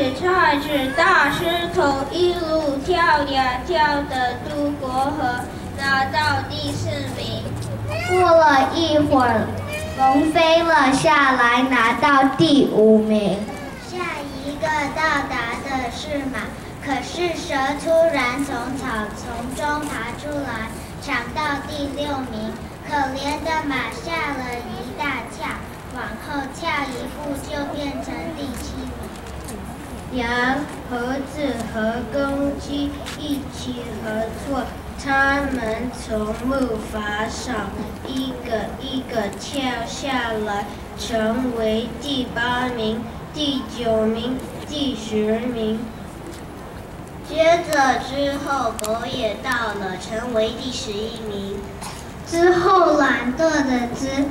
子踩着大石头一路跳呀跳的渡过河，拿到第四名。过了一会儿，龙飞了下来，拿到第五名。下一个到达的是马，可是蛇突然从草丛中爬出来，抢到第六名。可怜的马吓了一大跳，往后跳一步就变成第七名。羊、猴子和公鸡一起合作，他们从木筏上一个一个跳下来，成为第八名、第九名、第十名。接着之后，狗也到了，成为第十一名。之后，懒惰的蜘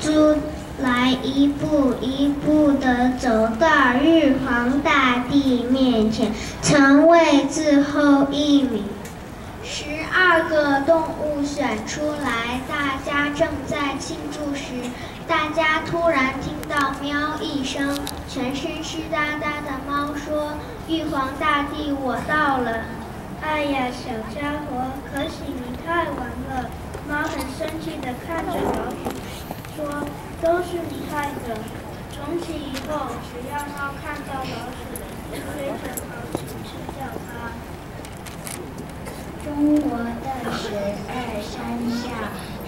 蛛来一步一步地走到玉皇大帝面前，成为最后一名。十二个动物选出来，大家正在庆祝时，大家突然听到喵一声，全身湿哒哒的猫说：“玉皇大帝，我到了。”哎呀，小家伙，可惜你太晚了。猫很生气地看着老鼠，说：“都是你害的。从此以后，只要猫看到老鼠，就追着跑去吃掉它。”中国的十二生肖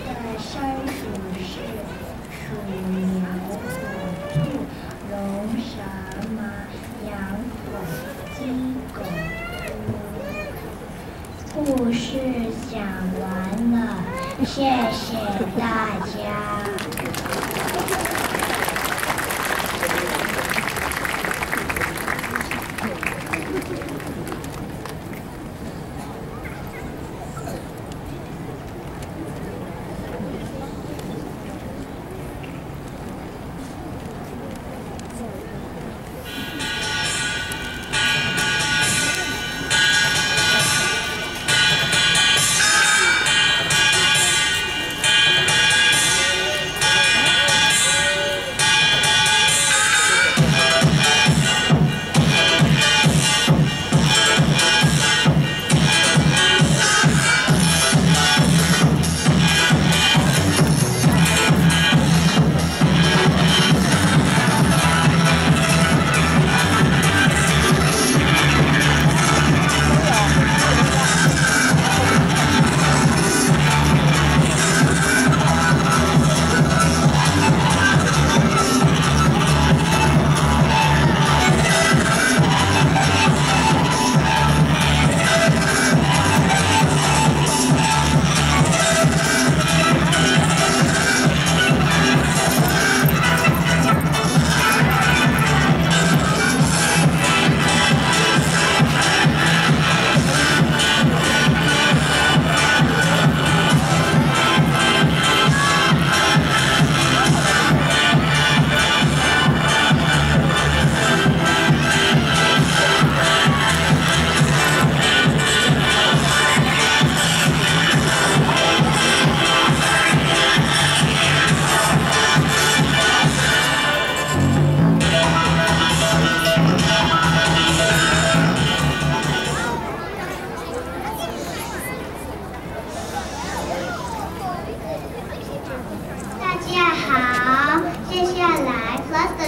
的生鼠是鼠、牛、虎、兔、龙、蛇、马、羊、狗、鸡、狗、猪。故事讲完了。谢谢大家。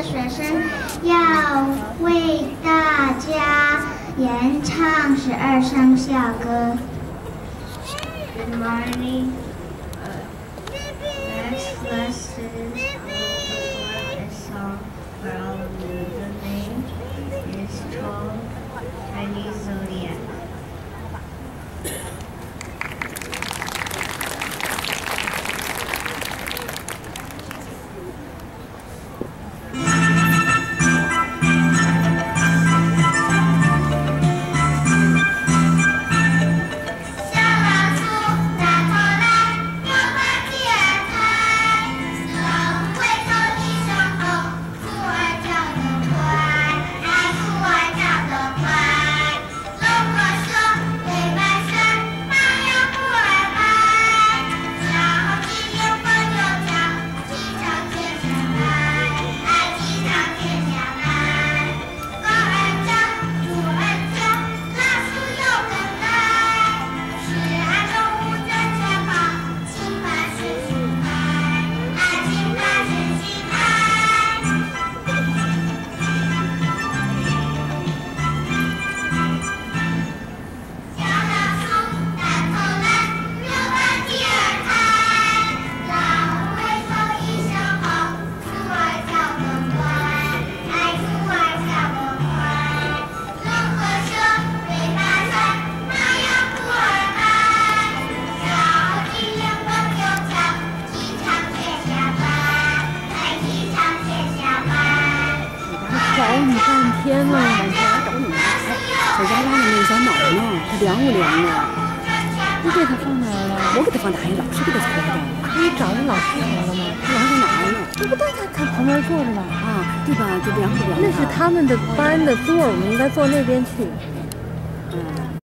学生要为大家演唱十二生肖歌。Good morning. 天哪！我找你来，在家养的那个小脑袋呢，它凉不凉啊？你给它放哪儿了？我给它放哪里，老师给它搓的。你找那老师来了吗？老师哪儿呢？这不在他他旁边坐着吗？啊，对吧？就凉不凉？那是他们的班的座，我们应该坐那边去。嗯。